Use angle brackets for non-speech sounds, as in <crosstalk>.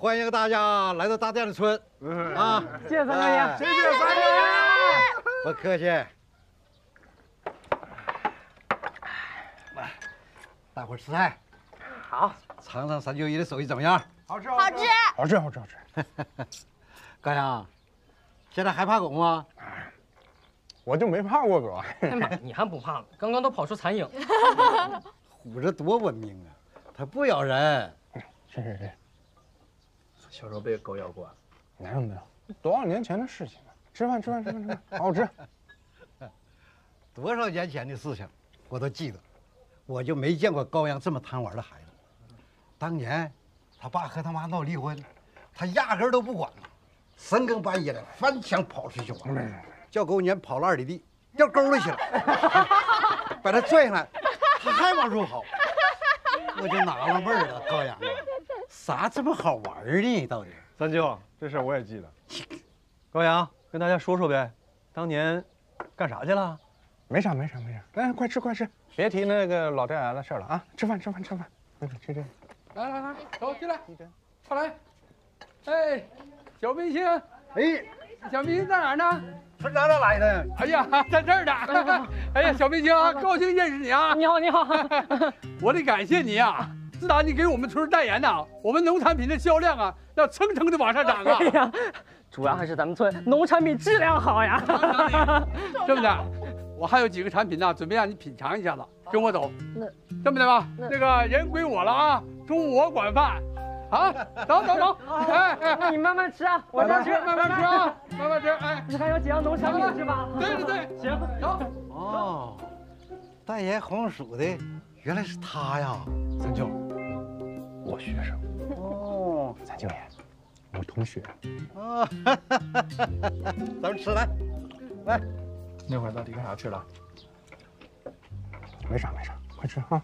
欢迎大家来到大店子村。啊，谢谢三舅爷，谢谢三舅爷。不客气。来，大伙吃菜。好，尝尝三舅爷的手艺怎么样？好吃，好吃。好吃，好吃，好吃。<laughs> 高阳，现在还怕狗吗？我就没怕过狗。哎妈，你还不怕了？刚刚都跑出残影。虎子多文明啊，它不咬人。是 <laughs> 是是。小时候被狗咬过？哪有没有，多少年前的事情了。吃饭吃饭吃饭吃饭，好好吃。<laughs> 多少年前的事情，我都记得。我就没见过高阳这么贪玩的孩子。当年，他爸和他妈闹离婚，他压根都不管了，深更半夜的翻墙跑出去玩，叫狗撵跑了二里地，掉沟里去了，<laughs> 把他拽上来，他还往出跑，我就纳了闷了，高阳啊，啥这么好玩呢？到底？三舅，这事我也记得。<laughs> 高阳，跟大家说说呗，当年干啥去了？没啥没啥没啥，来快吃快吃，别提那个老掉牙的事了啊！吃饭吃饭吃饭，嗯，吃这。来来来，走进来，快来。哎，小明星，哎，小明星在哪儿呢？村长咋来的？哎呀，<laughs> 在这儿呢。哎 <laughs> 呀，小明星，高兴认识你啊！你好，你好。我得感谢你啊！自打你给我们村代言呐，我们农产品的销量啊，要蹭蹭的往上涨啊！哎呀，主要还是咱们村农产品质量好呀。这么的，我还有几个产品呢，准备让你品尝一下子。跟我走。那这么的吧，那个人归我了啊，中午我管饭。好，走走走。哎哎，你慢慢吃啊，我慢慢吃，慢慢吃啊，<laughs> 慢慢吃。哎，你还有几样农产品是吧？对对对，行，走。哦，代言红薯的原来是他呀，三舅，我学生。哦，咱舅爷，我同学。啊，<laughs> 咱们吃来，来。那会儿到底干啥去了？没啥没啥，快吃啊。